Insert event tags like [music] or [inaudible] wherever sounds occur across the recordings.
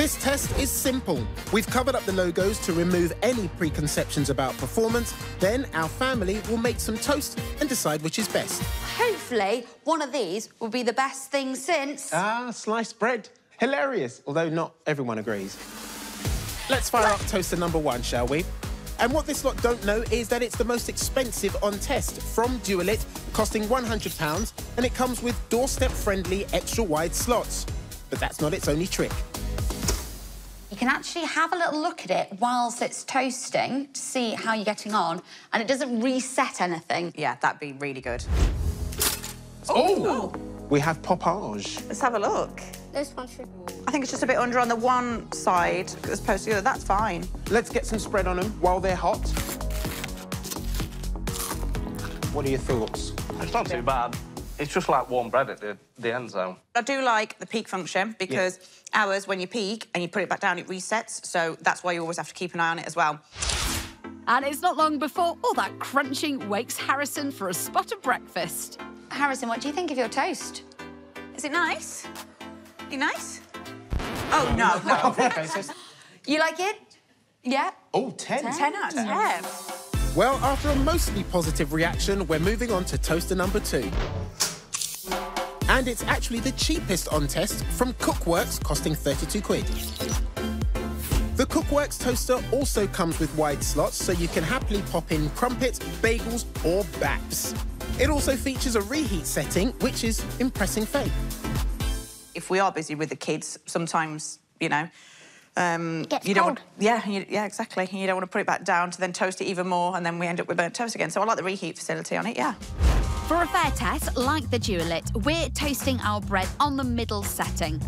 This test is simple. We've covered up the logos to remove any preconceptions about performance. Then our family will make some toast and decide which is best. Hopefully, one of these will be the best thing since. Ah, sliced bread. Hilarious, although not everyone agrees. Let's fire up toaster number one, shall we? And what this lot don't know is that it's the most expensive on test from Dualit, costing £100, and it comes with doorstep-friendly extra-wide slots. But that's not its only trick. You can actually have a little look at it whilst it's toasting to see how you're getting on, and it doesn't reset anything. Yeah, that'd be really good. Oh! We have poppage. Let's have a look. This one should. I think it's just a bit under on the one side as opposed to the other. That's fine. Let's get some spread on them while they're hot. What are your thoughts? It's not too bad. It's just like warm bread at the, the end zone. I do like the peek function because ours, when you peek and you put it back down, it resets. So that's why you always have to keep an eye on it as well. And it's not long before all that crunching wakes Harrison for a spot of breakfast. Harrison, what do you think of your toast? Is it nice? You nice? Oh, no, [laughs] no. You like it? Yeah? Oh, 10. 10 out of 10. Well, after a mostly positive reaction, we're moving on to toaster number two. And it's actually the cheapest on test from Cookworks, costing 32 quid. The Cookworks toaster also comes with wide slots, so you can happily pop in crumpets, bagels, or baps. It also features a reheat setting, which is impressing Faye. If we are busy with the kids, sometimes, you know, um, Gets you don't cold. want, yeah, you, yeah, exactly. You don't want to put it back down to then toast it even more, and then we end up with burnt toast again. So I like the reheat facility on it. Yeah. For a fair test, like the Dualit, we're toasting our bread on the middle setting.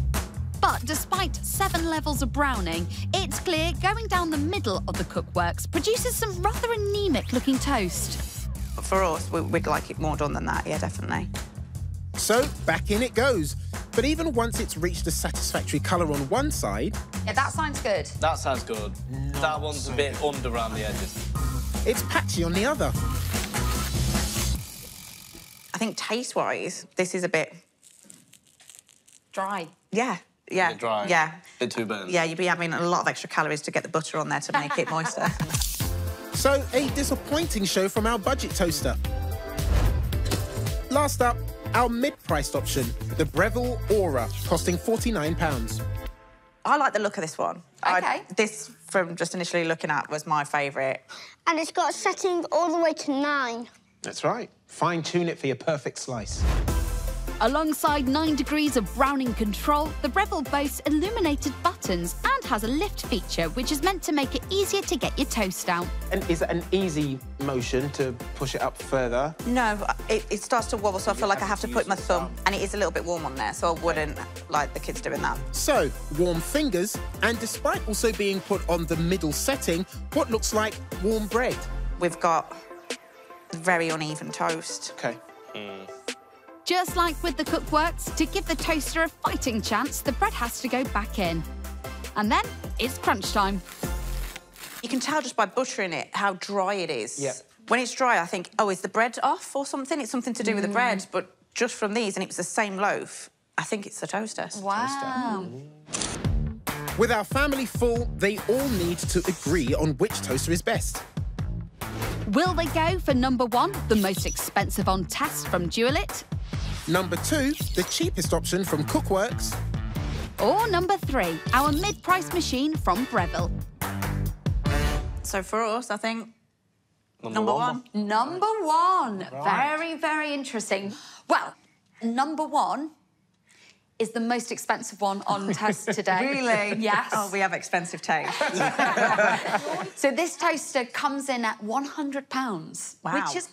But despite seven levels of browning, it's clear going down the middle of the Cookworks produces some rather anemic looking toast. For us, we, we'd like it more done than that. Yeah, definitely. So back in it goes. But even once it's reached a satisfactory colour on one side, Yeah, that sounds good. That sounds good. that one's a bit under around the edges. it's patchy on the other. I think taste-wise, this is a bit, Dry. yeah, yeah, Bit dry. yeah. Bit too burnt. Yeah, you'd be having a lot of extra calories to get the butter on there to make it moister. [laughs] So, a disappointing show from our budget toaster. Last up, our mid-priced option, the Breville Aura, costing £49. I like the look of this one. I- Okay. this, from just initially looking at, was my favourite. And it's got a setting all the way to nine. That's right. Fine-tune it for your perfect slice. Alongside nine degrees of browning control, the Breville boasts illuminated buttons and has a lift feature which is meant to make it easier to get your toast out. And is it an easy motion to push it up further? No, it, it starts to wobble, so I feel like I have to put my thumb, and it is a little bit warm on there, so I wouldn't like the kids doing that. So, warm fingers, and despite also being put on the middle setting, what looks like warm bread. We've got very uneven toast. Okay. Hmm. Just like with the Cookworks, to give the toaster a fighting chance, the bread has to go back in. And then it's crunch time. You can tell just by buttering it how dry it is. Yeah. When it's dry, I think, oh, is the bread off or something? It's something to do with the bread, mm. but just from these, and it was the same loaf, I think it's the toaster. Wow. With our family full, they all need to agree on which toaster is best. Will they go for number one, the most expensive on test from Dualit? Number two, the cheapest option from Cookworks. Or number three, our mid-price machine from Breville? So for us, I think number one. Number one. Very, very interesting. Well, number one is the most expensive one on [laughs] test today. Really? Yes. Oh, we have expensive taste. [laughs] So this toaster comes in at £100, Wow. which is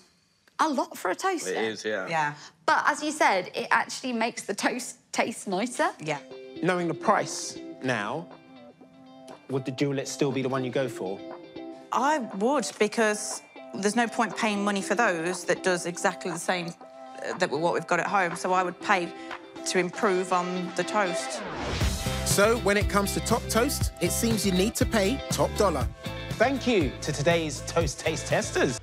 a lot for a toaster. It is, yeah. yeah. But as you said, it actually makes the toast taste nicer. Yeah. Knowing the price now, would the Dualit still be the one you go for? I would because there's no point paying money for those that does exactly the same uh, that what we've got at home. So I would pay to improve on the toast. So, when it comes to top toast, it seems you need to pay top dollar. Thank you to today's Toast Taste Testers.